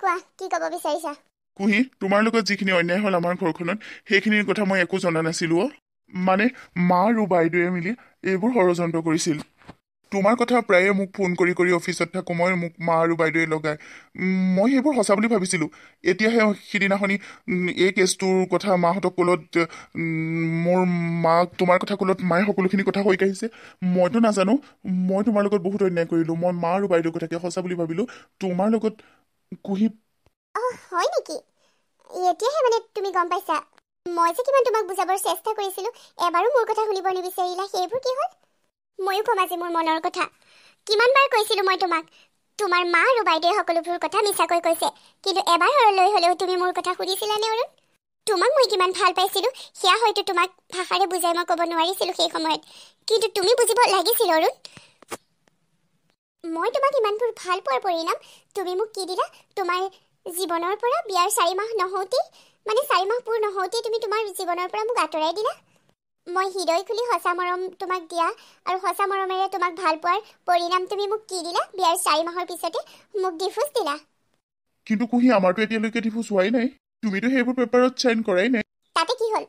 কোৱা কি ক'ব বিচাৰিছা? কুহি তোমাৰ লগত যিখিনি অন্যায় হ'ল আমাৰ ঘৰখনত সেইখিনিৰ কথা মই একো জনা নাছিলো মানে মা আৰু বাইদেৱে মিলি এইবোৰ ষড়যন্ত্ৰ কৰিছিল। তোমাৰ কথা প্ৰায়ে মোক ফোন কৰি কৰি অফিচত থাকোঁ মই মোক মা আৰু বাইদেৱে লগাই। মই সেইবোৰ সঁচা বুলি ভাবিছিলোঁ। এতিয়াহে সিদিনাখনি এই কেছটোৰ কথা মাহঁতক ক'লত মোৰ মাক তোমাৰ কথা ক'লত মায়ে সকলোখিনি কথা কৈ কাঢ়িছে। মইতো নাজানো মই তোমাৰ লগত বহুত অন্যায় কৰিলোঁ মই মা আৰু বাইদেউৰ কথাকে সঁচা বুলি ভাবিলোঁ তোমাৰ লগত কুহি হয় নেকি? এতিয়াহে মানে তুমি গম পাইছা। মই যে কিমান তোমাক বুজাবৰ চেষ্টা কৰিছিলোঁ এবাৰো মোৰ কথা শুনিব নিবিচাৰিলা। সেইবোৰ কি হ'ল? ময়ো ক'ম আজি মোৰ মনৰ কথা। কিমানবাৰ কৈছিলোঁ মই তোমাক? তোমাৰ মা আৰু বাইদেৱে সকলোবোৰ কথা মিছাকৈ কৈছে। কিন্তু এবাৰলৈ হ'লেও তুমি মোৰ কথা সুধিছিলানে অৰুণ? তোমাক মই কিমান ভাল পাইছিলোঁ সেয়া হয়তো তোমাক ভাষাৰে বুজাই মই ক'ব নোৱাৰিছিলোঁ সেই সময়ত। কিন্তু তুমি বুজিব লাগিছিল অৰুণ। মই তোমাক ইমানবোৰ ভাল পোৱাৰ পৰিণাম তুমি মোক কি দিলা? তোমাৰ জীৱনৰ পৰা বিয়াৰ চাৰি মাহ নহওঁতেই মানে চাৰি মাহ পূৰ নহওঁতেই তুমি তোমাৰ জীৱনৰ পৰা মোক আঁতৰাই দিলা। মই হৃদয় খুলি সঁচা মৰম তোমাক দিয়া আৰু সঁচা মৰমেৰে তোমাক ভাল পোৱাৰ পৰিণাম তুমি মোক কি দিলা? বিয়াৰ চাৰি মাহৰ পিছতে মোক ডিফুজ দিলা। কিন্তু কুহি আমাৰতো এতিয়ালৈকে ডিভোৰ্চ হোৱাই নাই। তুমিতো সেইবোৰ পেপাৰত চাইন কৰাই নাই। তাতে কি হ'ল?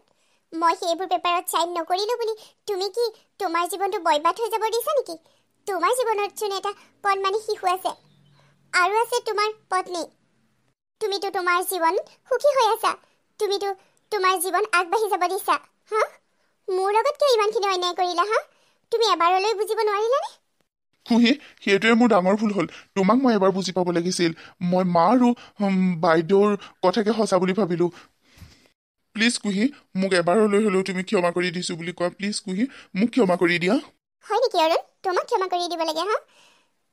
মই সেইবোৰ পেপাৰত চাইন নকৰিলোঁ বুলি তুমি কি তোমাৰ জীৱনটো বৰবাদ হৈ যাব দিছা নেকি? তোমাৰ জীৱনত চোন এটা কণমানি শিশু আছে। আৰু আছে তোমাৰ পত্নী। তুমিতো তোমাৰ জীৱন সুখী হৈ আছা। তুমিতো তোমাৰ জীৱন আগবাঢ়ি যাব দিছা হা? মোৰ লগত কিয় ইমানখিনি অন্যায় কৰিলা হা? তুমি এবাৰলৈ বুজিব নোৱাৰিলানে? কুহি সেইটোৱে মোৰ ডাঙৰ ভুল হ'ল। তোমাক মই এবাৰ বুজি পাব লাগিছিল। মই মা আৰু বাইদেউৰ কথাকে সঁচা বুলি ভাবিলোঁ। প্লিজ কুহি মোক এবাৰলৈ হ'লেও তুমি ক্ষমা কৰি দিছোঁ বুলি কোৱা। প্লিজ কুহি মোক ক্ষমা কৰি দিয়া। হয় নেকি অৰুণ? তোমাক ক্ষমা কৰি দিব লাগে হা?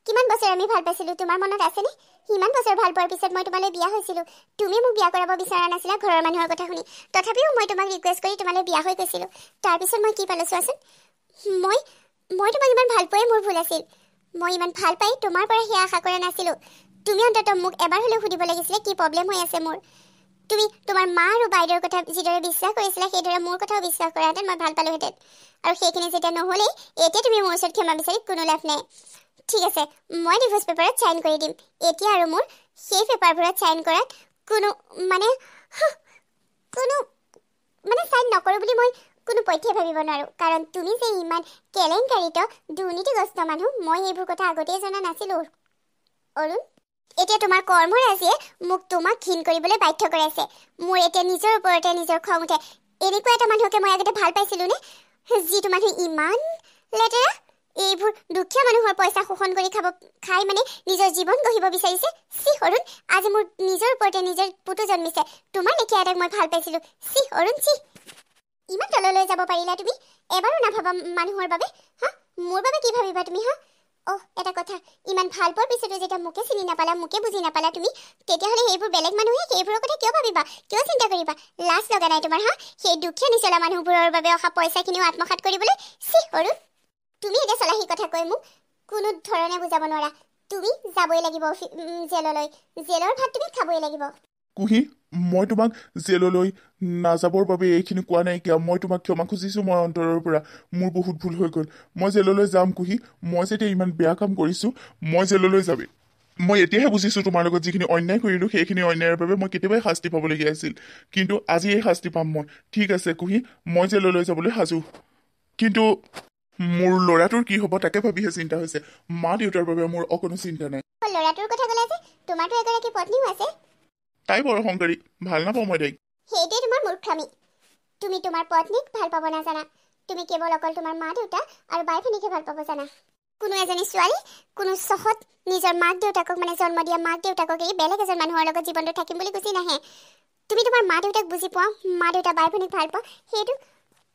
কিমান বছৰ আমি ভাল পাইছিলোঁ তোমাৰ মনত আছেনে? সিমান বছৰ ভাল পোৱাৰ পিছত মই তোমালৈ বিয়া হৈছিলোঁ। তুমি মোক বিয়া কৰাব বিচৰা নাছিলা ঘৰৰ মানুহৰ কথা শুনি। তথাপিও মই তোমাক ৰিকুৱেষ্ট কৰি তোমালৈ বিয়া হৈ গৈছিলোঁ। তাৰপিছত মই কি পালোঁ চোৱাচোন? মই মই তোমাক ইমান ভাল পোৱাই মোৰ ভুল আছিল। মই ইমান ভাল পাই তোমাৰ পৰা সেয়া আশা কৰা নাছিলোঁ। তুমি অন্ততঃ মোক এবাৰ হ'লেও সুধিব লাগিছিলে কি প্ৰব্লেম হৈ আছে মোৰ। তুমি তোমাৰ মা আৰু বাইদেউৰ কথা যিদৰে বিশ্বাস কৰিছিলা সেইদৰে মোৰ কথাও বিশ্বাস কৰাহেঁতেন মই ভাল পালোহেঁতেন। আৰু সেইখিনি যেতিয়া নহ'লেই এতিয়া তুমি মোৰ ওচৰত ক্ষমা বিচাৰি কোনো লাভ নাই। ঠিক আছে মই ডিভোৰ্চ পেপাৰত চাইন কৰি দিম। এতিয়া আৰু মোৰ সেই পেপাৰবোৰত চাইন কৰাত কোনো মানে কোনো মানে চাইন নকৰোঁ বুলি মই কোনো পধ্যে ভাবিব নোৱাৰোঁ। কাৰণ তুমি যে ইমান কেলেংকাৰিত দুৰ্নীতিগ্ৰস্ত মানুহ মই এইবোৰ কথা আগতেই জনা নাছিলোঁ। অৰুণ? এতিয়া তোমাৰ কৰ্মৰাজিয়ে মোক তোমাক ঘীন কৰিবলৈ বাধ্য কৰাইছে মোৰ এতিয়া নিজৰ ওপৰতে নিজৰ খং উঠে। এনেকুৱা এটা মানুহকে মই আগতে ভাল পাইছিলোঁ নে যিটো মানুহ ইমান লেতেৰা এইবোৰ দুখীয়া মানুহৰ পইচা শোষণ কৰি খাব খাই মানে নিজৰ জীৱন গঢ়িব বিচাৰিছে। চি অৰুণ আজি মোৰ নিজৰ ওপৰতে নিজৰ পুতু জন্মিছে। তোমাৰ লেখীয়া এটাক মই ভাল পাইছিলোঁ। চি অৰুণ চি ইমান তললৈ যাব পাৰিলা তুমি? এবাৰো নাভাবা মানুহৰ বাবে হা? মোৰ বাবে কি ভাবিবা তুমি হা? অহ এটা কথা। ইমান ভাল পোৱাৰ পিছতো যেতিয়া মোকে চিনি নাপালা মোকে বুজি নাপালা তুমি তেতিয়াহ'লে সেইবোৰ বেলেগ মানুহে সেইবোৰৰ কথা কিয় ভাবিবা? কিয় চিন্তা কৰিবা? লাজ লগা নাই তোমাৰ হা? সেই দুখীয়া নিচলা মানুহবোৰৰ বাবে অহা পইচাখিনিও আত্মসাত কৰিবলৈ চি অৰুণ! তুমি এতিয়া চলাহী কথা কৈ মোক কোনো ধৰণে বুজাব নোৱাৰা। তুমি যাবই লাগিব জেললৈ। জেলৰ ভাত তুমি খাবই লাগিব। কুহি? মই তোমাক জেললৈ নাযাবৰ বাবে এইখিনি কোৱা নাইকিয়া মই তোমাক ক্ষমা খুজিছোঁ মই অন্তৰৰ পৰা। মোৰ বহুত ভুল হৈ গ'ল। মই জেললৈ যাম কুহি। মই যেতিয়া ইমান বেয়া কাম কৰিছোঁ মই জেললৈ যামেই মই এতিয়াহে বুজিছোঁ তোমাৰ লগত যিখিনি অন্যায় কৰিলোঁ সেইখিনি অন্যায়ৰ বাবে মই কেতিয়াবাই শাস্তি পাবলগীয়া আছিল। কিন্তু আজি এই শাস্তি পাম মই। ঠিক আছে কুহি মই জেললৈ যাবলৈ সাজু। কিন্তু মোৰ ল'ৰাটোৰ কি হ'ব তাকে ভাবিহে চিন্তা হৈছে। মা দেউতাৰ বাবে মোৰ অকণো চিন্তা নাই। ল'ৰাটোৰ কথা ক'লা যে তোমাৰতো এগৰাকী পত্নীও আছে। তাই বৰ অহংকাৰী ভাল নাপাওঁ মই তাইক। সেইটোৱে তোমাৰ মূৰ্খামি তুমি তোমাৰ পত্নীক ভাল পাব নাজানা। তুমি কেৱল অকল তোমাৰ মা দেউতা আৰু বাই ভনীকে ভাল পাব জানা। কোনো এজনী ছোৱালী কোনো চখত নিজৰ মাক দেউতাকক মানে জন্ম দিয়া মাক দেউতাকক এৰি বেলেগ এজন মানুহৰ লগত জীৱনটো থাকিম বুলি গুচি নাহে। তুমি তোমাৰ মা দেউতাক বুজি পোৱা মা দেউতা বাই ভনীক ভাল পোৱা সেইটো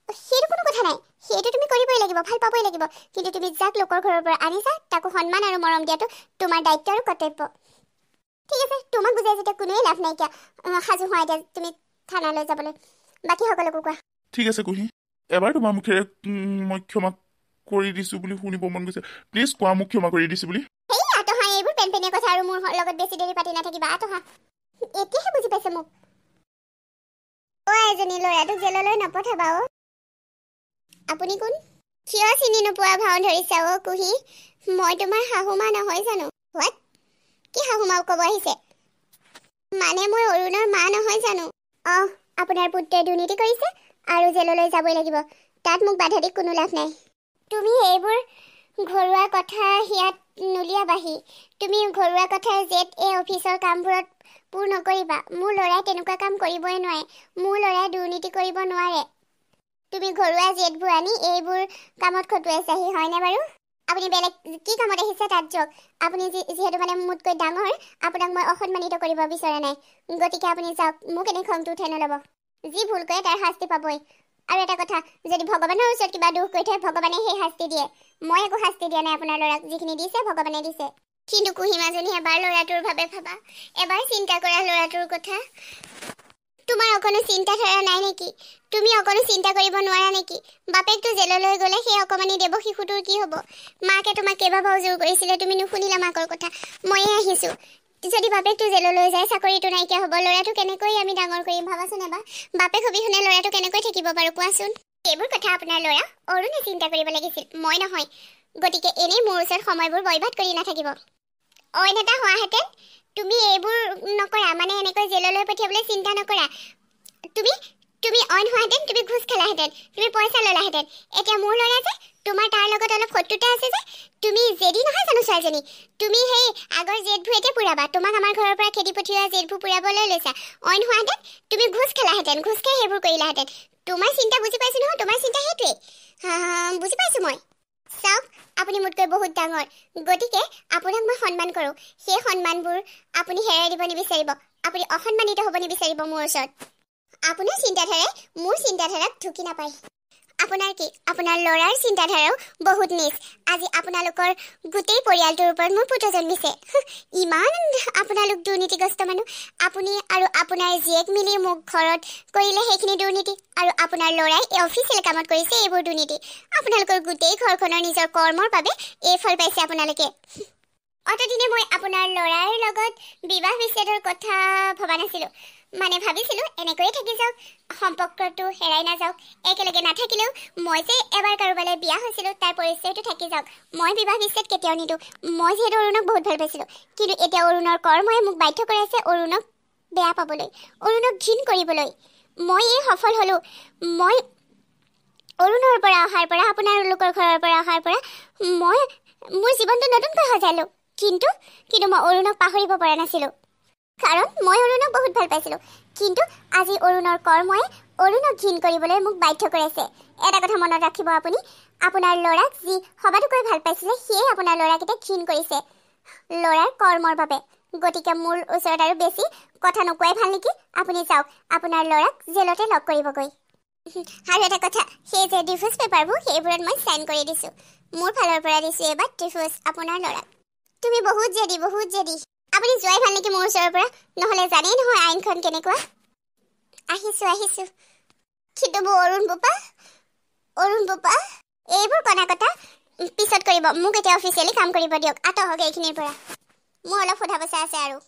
সেইটো কোনো কথা নাই। সেইটো তুমি কৰিবই লাগিব ভাল পাবই লাগিব। কিন্তু তুমি যাক লোকৰ ঘৰৰ পৰা আনিছা তাকো সন্মান আৰু মৰম দিয়াটো তোমাৰ দায়িত্ব আৰু কৰ্তব্য। ঠিক আছে তোমাক বুজাই যেতিয়া কোনোৱে লাভ নাইকিয়া সাজু হোৱা এতিয়া তুমি থানালৈ যাবলৈ বাকী সকলোকো কোৱা। ঠিক আছে কুহি এবাৰ তোমাৰ মুখেৰে মই ক্ষমা কৰি দিছোঁ বুলি শুনিব মন গৈছে। প্লিজ কোৱা মোক ক্ষমা কৰি দিছোঁ বুলি। সেই আতহা এইবোৰ পেনপেনীয়া কথা আৰু মোৰ লগত বেছি দেৰি পাতি নাথাকিবা আতহা। এতিয়াহে বুজি পাইছে মোক। অ এজনী ল'ৰাটোক জেললৈ নপঠাবা অ। আপুনি কোন? কিয় চিনি নোপোৱা ভাও ধৰিছা অ কুহি? মই তোমাৰ শাহুমা নহয় জানো? হোৱাট? কি শাহুমাও ক'ব আহিছে? মানে মই অৰুণৰ মা নহয় জানো? অঁ আপোনাৰ পুত্ৰই দুৰ্নীতি কৰিছে আৰু জেললৈ যাবই লাগিব। তাত মোক বাধা দি কোনো লাভ নাই। তুমি এইবোৰ ঘৰুৱা কথা ইয়াত নুলিয়াবাহি। তুমি ঘৰুৱা কথাৰ জেদ এই অফিচৰ কামবোৰত পূৰ নকৰিবা। মোৰ ল'ৰাই তেনেকুৱা কাম কৰিবই নোৱাৰে। মোৰ ল'ৰাই দুৰ্নীতি কৰিব নোৱাৰে। তুমি ঘৰুৱা জেদবোৰ আনি এইবোৰ কামত খটুৱাইছাহি হয়নে বাৰু? আপুনি বেলেগ কি কামত আহিছে তাত যাওক। আপুনি যিহেতু মানে মোতকৈ ডাঙৰ আপোনাক মই অসন্মানিত কৰিব বিচৰা নাই। গতিকে আপুনি যাওক মোক এনেই খংটো উঠাই নল'ব। যি ভুল কৰে তাৰ শাস্তি পাবই। আৰু এটা কথা যদি ভগৱানৰ ওচৰত কিবা দুখ কৰি থয় ভগৱানে সেই শাস্তি দিয়ে। মই একো শাস্তি দিয়া নাই আপোনাৰ ল'ৰাক যিখিনি দিছে ভগৱানে দিছে। কিন্তু কুহিমাজনী এবাৰ ল'ৰাটোৰ বাবে ভাবা। এবাৰ চিন্তা কৰা ল'ৰাটোৰ কথা। তোমাৰ অকণো চিন্তাধাৰা নাই নেকি? তুমি অকণো চিন্তা কৰিব নোৱাৰা নেকি? বাপেকটো জেললৈ গ'লে সেই অকণমানি দেৱ শিশুটোৰ কি হ'ব? মাকে তোমাক কেইবাবাৰো জোৰ কৰিছিলে তুমি নুশুনিলা মাকৰ কথা। ময়ে আহিছোঁ। যদি বাপেকটো জেললৈ যায় চাকৰিটো নাইকিয়া হ'ব ল'ৰাটো কেনেকৈ আমি ডাঙৰ কৰিম ভাবাচোন এবাৰ? বাপেক অবিহনে ল'ৰাটো কেনেকৈ থাকিব বাৰু কোৱাচোন? এইবোৰ কথা আপোনাৰ ল'ৰা অৰুণে চিন্তা কৰিব লাগিছিল মই নহয়। গতিকে এনেই মোৰ ওচৰত সময়বোৰ বৰবাদ কৰি নাথাকিব। অইন এটা হোৱাহেঁতেন। তুমি এইবোৰ নকৰা মানে এনেকৈ জেললৈ পঠিয়াবলৈ চিন্তা নকৰা। তুমি তুমি অইন হোৱাহেঁতেন তুমি ঘোচ খালাহেঁতেন তুমি পইচা ল'লাহেঁতেন। এতিয়া মোৰ ল'ৰা যে তোমাৰ তাৰ লগত অলপ শত্ৰুতা আছে যে তুমি জেদি নহয় জানো ছোৱালীজনী? তুমি সেই আগৰ জেদবোৰ এতিয়া পুৰাবা তোমাক আমাৰ ঘৰৰ পৰা খেদি পঠিওৱা জেদবোৰ পুৰাবলৈ লৈছা। অইন হোৱাহেঁতেন তুমি ঘোচ খালাহেঁতেন ঘোচ খাই সেইবোৰ কৰিলাহেঁতেন। তোমাৰ চিন্তা বুজি পাইছোঁ নহয় তোমাৰ চিন্তা সেইটোৱেই। বুজি পাইছোঁ মই। চাওক আপুনি মোতকৈ বহুত ডাঙৰ। গতিকে আপোনাক মই সন্মান কৰোঁ। সেই সন্মানবোৰ আপুনি হেৰাই দিব নিবিচাৰিব। আপুনি অসন্মানিত হ'ব নিবিচাৰিব মোৰ ওচৰত। আপোনাৰ চিন্তাধাৰাই মোৰ চিন্তাধাৰাক ঢুকি নাপায়। আপোনাৰ কি? আপোনাৰ ল'ৰাৰ চিন্তাধাৰাও বহুত নিজ আজি আপোনালোকৰ গোটেই পৰিয়ালটোৰ ওপৰত মোৰ পুত্ৰ জন্মিছে ইমান আপোনালোক দুৰ্নীতিগ্ৰস্ত মানুহ। আপুনি আৰু আপোনাৰ জীয়েক মিলি মোক ঘৰত কৰিলে সেইখিনি দুৰ্নীতি আৰু আপোনাৰ ল'ৰাই এই অফিচিয়েল কামত কৰিছে এইবোৰ দুৰ্নীতি। আপোনালোকৰ গোটেই ঘৰখনৰ নিজৰ কৰ্মৰ বাবে এই ফল পাইছে আপোনালোকে। অতদিনে মই আপোনাৰ ল'ৰাৰ লগত বিবাহ বিচ্ছেদৰ কথা ভবা নাছিলোঁ। মানে ভাবিছিলোঁ এনেকৈয়ে থাকি যাওক। সম্পৰ্কটো হেৰাই নাযাওক। একেলগে নাথাকিলেও মই যে এবাৰ কাৰোবালৈ বিয়া হৈছিলোঁ তাৰ পৰিচয়টো থাকি যাওক। মই বিবাহ বিচ্ছেদ কেতিয়াও নিদিওঁ। মই যিহেতু অৰুণক বহুত ভাল পাইছিলোঁ। কিন্তু এতিয়া অৰুণৰ কৰ্মই মোক বাধ্য কৰাইছে অৰুণক বেয়া পাবলৈ অৰুণক ঘীণ কৰিবলৈ। মই এই সফল হ'লোঁ। মই অৰুণৰ পৰা অহাৰ পৰা আপোনালোকৰ ঘৰৰ পৰা অহাৰ পৰা মই মোৰ জীৱনটো নতুনকৈ সজালোঁ। কিন্তু কিন্তু মই অৰুণক পাহৰিব পৰা নাছিলোঁ। কাৰণ মই অৰুণক বহুত ভাল পাইছিলোঁ। কিন্তু আজি অৰুণৰ কৰ্মই অৰুণক ঘীণ কৰিবলৈ মোক বাধ্য কৰাইছে। এটা কথা মনত ৰাখিব আপুনি আপোনাৰ ল'ৰাক যি সবাতোকৈ ভাল পাইছিলে সিয়েই আপোনাৰ ল'ৰাক ঘীণ কৰিছে। ল'ৰাৰ কৰ্মৰ বাবে। গতিকে মোৰ ওচৰত আৰু বেছি কথা নোকোৱাই ভাল নেকি? আপুনি যাওক আপোনাৰ ল'ৰাক জেলতে লগ কৰিবগৈ। আৰু এটা কথা সেই যে ডিভোৰ্চ পেপাৰবোৰ সেইবোৰত মই চাইন কৰি দিছোঁ। মোৰ ফালৰ পৰা দিছোঁ এইবাৰ ডিভোৰ্চ আপোনাৰ ল'ৰাক। তুমি বহুত জেদি বহুত জেদি। আপুনি যোৱাই ভাল নেকি মোৰ ওচৰৰ পৰা? নহ'লে জানেই নহয় আইনখন কেনেকুৱা। আহিছোঁ আহিছোঁ। মোৰ অৰুণ বোপা অৰুণ বোপা এইবোৰ কণা কটা পিছত কৰিব। মোক এতিয়া অফিচিয়েলি কাম কৰিব দিয়ক। আঁতৰক এইখিনিৰ পৰা। মোৰ অলপ সোধা পইচা আছে আৰু।